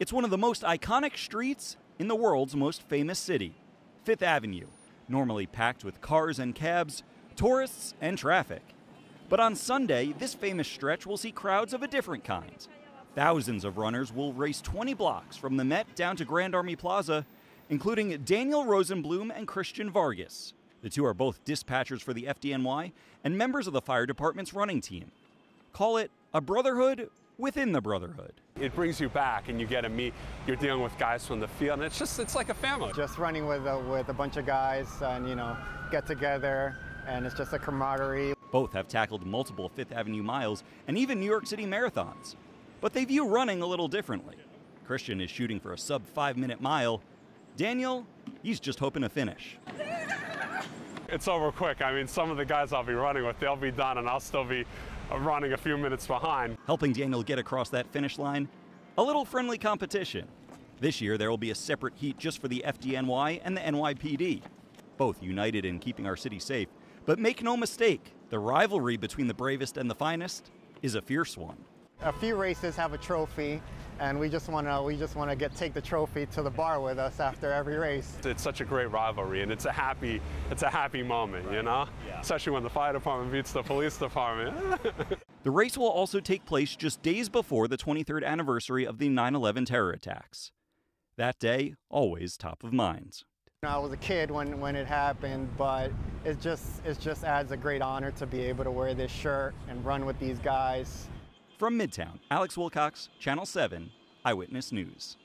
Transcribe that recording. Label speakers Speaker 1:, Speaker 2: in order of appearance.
Speaker 1: It's one of the most iconic streets in the world's most famous city, Fifth Avenue, normally packed with cars and cabs, tourists, and traffic. But on Sunday, this famous stretch will see crowds of a different kind. Thousands of runners will race 20 blocks from the Met down to Grand Army Plaza, including Daniel Rosenblum and Christian Vargas. The two are both dispatchers for the FDNY and members of the fire department's running team. Call it a brotherhood within the brotherhood.
Speaker 2: It brings you back and you get to meet, you're dealing with guys from the field and it's just, it's like a family.
Speaker 3: Just running with a, with a bunch of guys and, you know, get together and it's just a camaraderie.
Speaker 1: Both have tackled multiple Fifth Avenue miles and even New York City marathons. But they view running a little differently. Christian is shooting for a sub five minute mile. Daniel, he's just hoping to finish.
Speaker 2: It's over quick. I mean, some of the guys I'll be running with, they'll be done and I'll still be running a few minutes behind.
Speaker 1: Helping Daniel get across that finish line, a little friendly competition. This year, there will be a separate heat just for the FDNY and the NYPD, both united in keeping our city safe. But make no mistake, the rivalry between the bravest and the finest is a fierce one.
Speaker 3: A few races have a trophy, and we just want to we just want to get take the trophy to the bar with us after every race.
Speaker 2: It's such a great rivalry, and it's a happy it's a happy moment, right. you know, yeah. especially when the fire department beats the police department.
Speaker 1: the race will also take place just days before the 23rd anniversary of the 9/11 terror attacks. That day, always top of mind.
Speaker 3: I was a kid when, when it happened, but it just it just adds a great honor to be able to wear this shirt and run with these guys.
Speaker 1: From Midtown, Alex Wilcox, Channel 7, Eyewitness News.